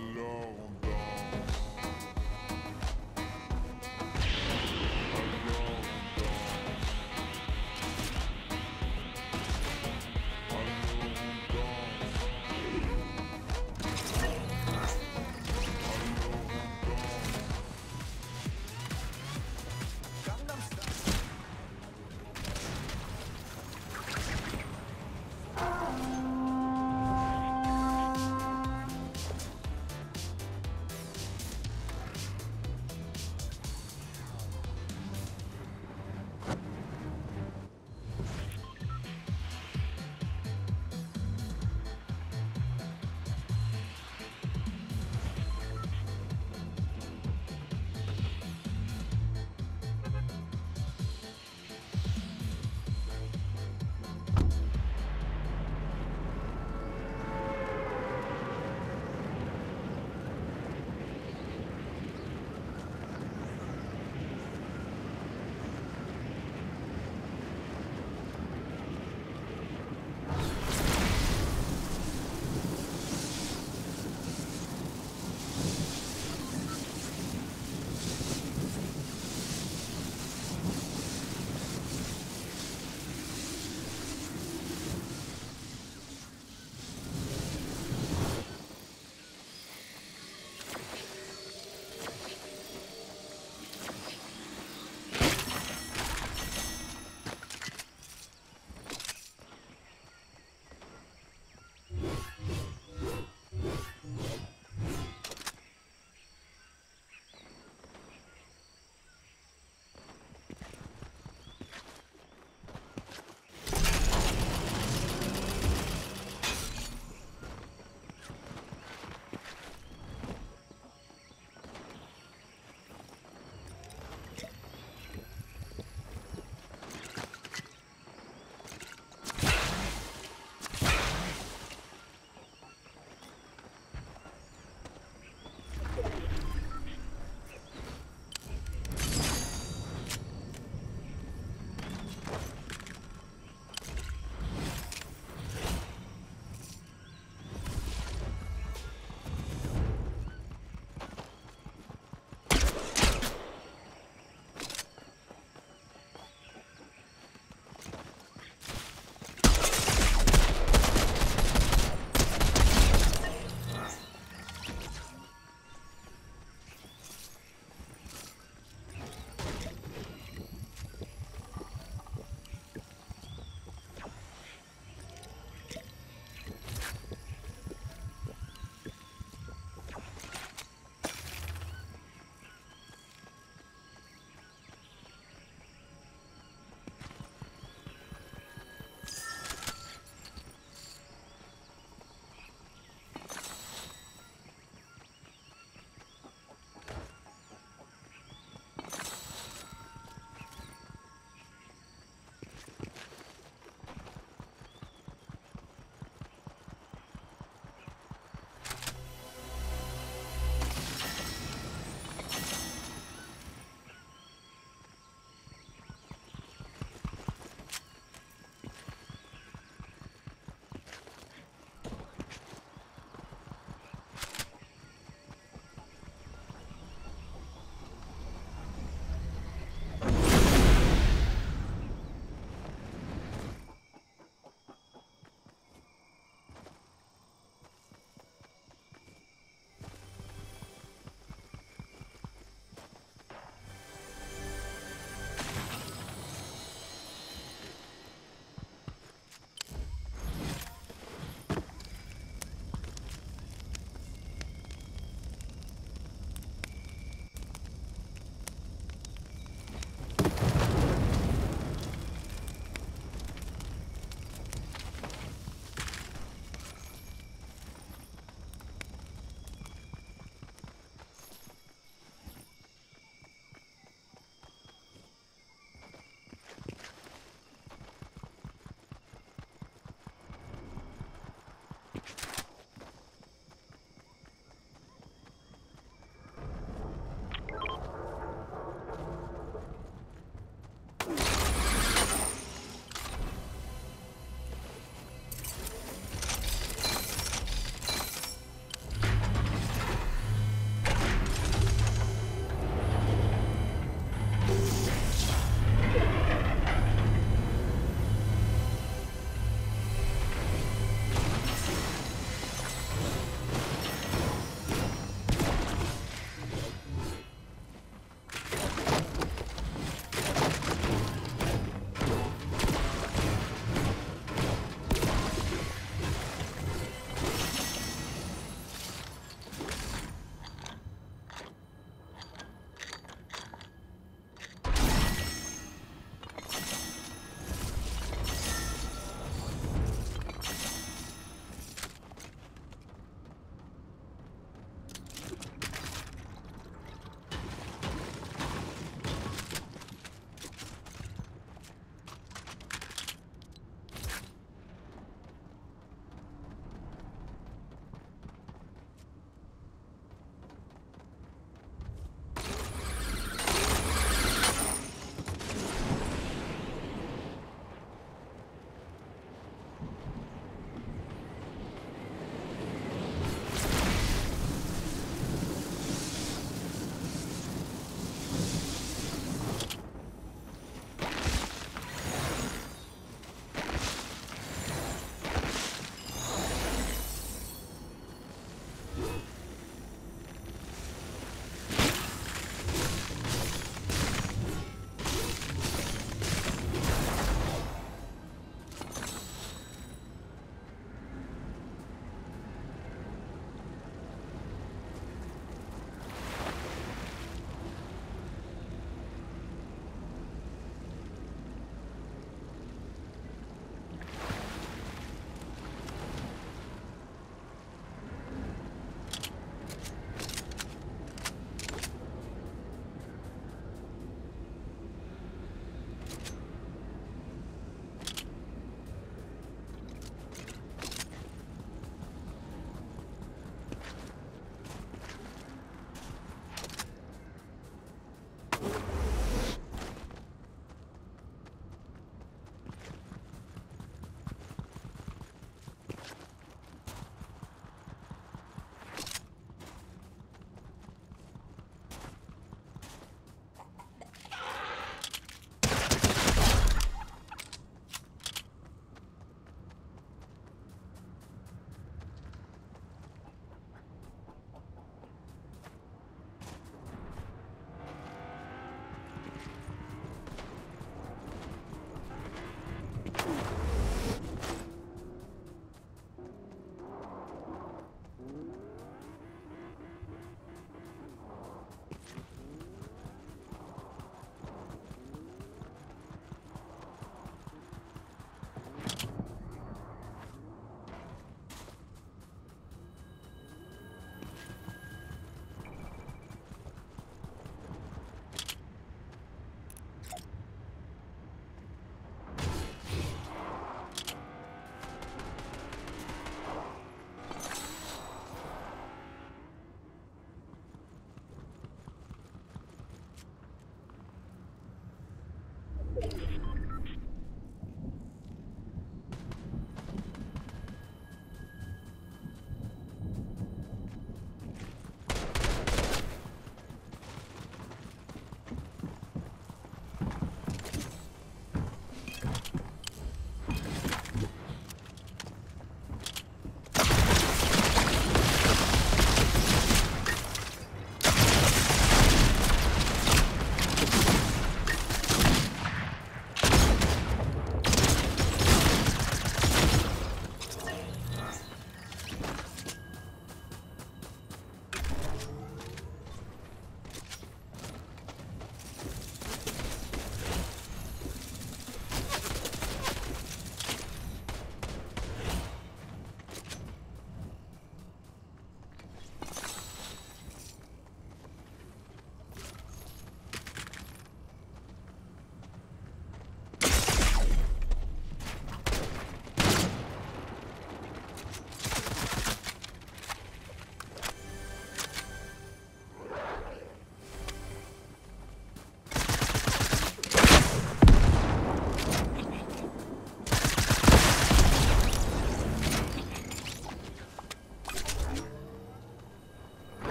alone.